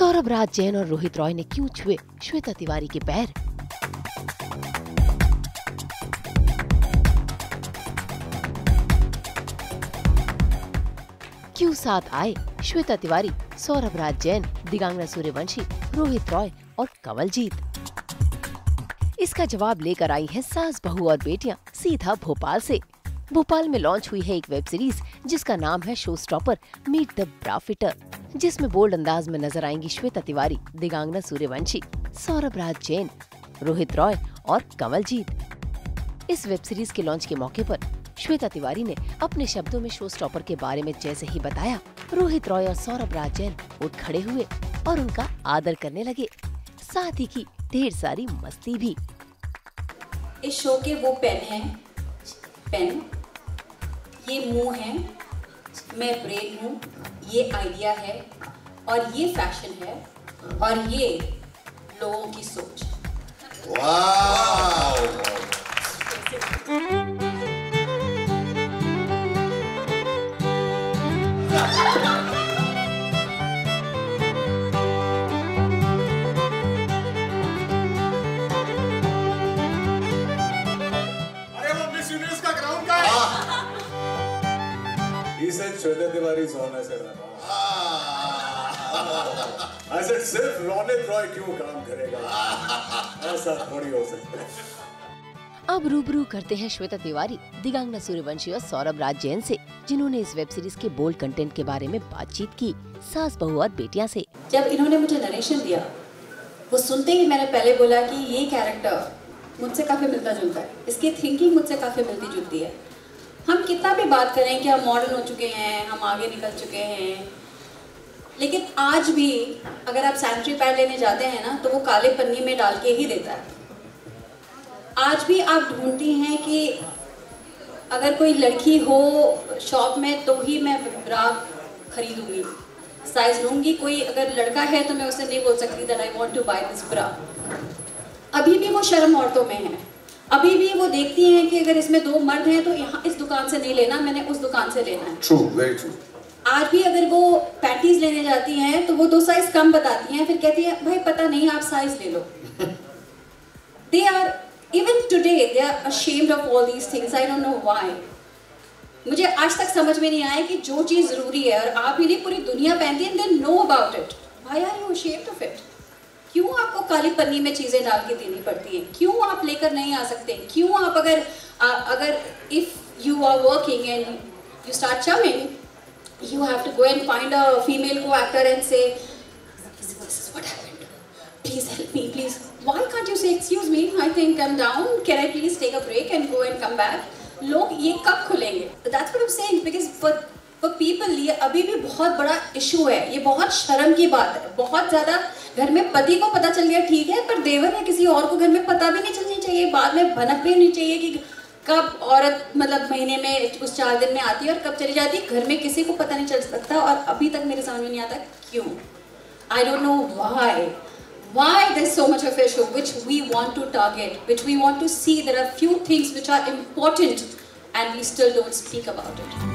सौरभ राज जैन और रोहित रॉय ने क्यों छुए? श्वेता तिवारी के पैर। क्यों साथ आए? श्वेता तिवारी, सौरभ राज जैन, दिगांगना सूर्यवंशी, रोहित रॉय और कंवलजीत इसका जवाब लेकर आई है सास, बहू और बेटियाँ, सीधा भोपाल से। भोपाल में लॉन्च हुई है एक वेब सीरीज़ जिसका नाम है show stopper meet the bra fitter जिसमें बोल्ड अंदाज में नज़र आएँगी श्वेता तिवारी, दिगांगना सूर्यवंशी, सौरभ राज जैन, रोहित रॉय और कंवलजीत इस वेब सीरीज़ के लॉन्च के मौके पर श्वेता तिवारी ने अपने शब्दों में शो स्टॉपर के बारे में जैसे ही बताया, रोहित रॉय और सौरभ राज जैन उठ खड़े हुए और उनका आदर करने लगे। साथ ही की ढेर सारी मस्ती भी। इस शो के वो पेन हैं पेन ये मुँह है मैं ब्रेन हूँ ये आइडिया है और ये फ़ैशन है और ये लोगों की सोच। वाह अरे said Shweta Tiwari is on. I said, I said सिर्फ़ रोनित रॉय क्यों काम करेगा? ऐसा थोड़ी हो सकता है। अब रूबरू करते हैं श्वेता तिवारी दिगांगना सूर्यवंशी और सौरभ राज जैन से जिन्होंने इस वेब सीरीज़ के बोल्ड कंटेंट के बारे में बातचीत की सास बहू और बेटियाँ से। जब इन्होंने मुझे नरेशन दिया वो सुनते ही मैंने पहले बोला कि ये कैरेक्टर मुझसे काफ़ी मिलता जुलता है। इसकी थिंकिंग मुझसे काफ़ी मिलती जुलती है। हम कितना भी बात करें कि हम मॉडर्न हो चुके हैं, हम आगे निकल चुके हैं। लेकिन आज भी अगर आप सैनिटरी पैड लेने जाते हैं ना तो वो काले पन्नी में डाल के ही देता है। आज भी आप ढूंढती हैं कि अगर कोई लड़की हो शॉप में तो ही मैं ब्रा खरीदूँगी। साइज़ लूँगी। कोई अगर लड़का है तो मैं उसे नहीं बोल सकती that I want to buy this bra अभी भी वो शर्म औरतों में है। अभी भी वो देखती हैं कि अगर इसमें दो मर्द हैं तो यहाँ इस दुकान से नहीं लेना मैंने उस दुकान से लेना है। ट्रू वेरी ट्रू आज भी अगर वो पैंटीज लेने जाती हैं तो वो दो साइज़ कम बताती हैं फिर कहती है भाई पता नहीं आप साइज़ ले लो। They are even today they are ashamed of all these things I don't know why मुझे आज तक समझ में नहीं आया कि जो चीज़ ज़रूरी है और आप ही नहीं पूरी दुनिया पहनती है they know about it why are you ashamed of it क्यों आपको काली पन्नी में चीज़ें डाल के देनी पड़ती हैं? क्यों आप लेकर नहीं आ सकते? क्यों आप अगर आ, अगर if you are working and you start shaving you have to go and find a female co actor and say please help me please why can't you say excuse me I think calm down can I please take a break and go and come back लोग ये कब खुलेंगे? People ये अभी भी बहुत बड़ा issue है। ये बहुत शर्म की बात है। बहुत ज़्यादा घर में पति को पता चल गया, ठीक है, पर देवर या किसी और को घर में पता भी नहीं चलनी चाहिए। बाद में भनक भी नहीं चाहिए कि कब औरत मतलब महीने में उस चार दिन में आती है और कब चली जाती है। घर में किसी को पता नहीं चल सकता और अभी तक मेरे समझ में नहीं आता क्यों। I don't know why why there's so much of issue which we want to target, which we want to see. There are few things which are important and we still don't speak about it.